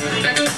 どうぞ。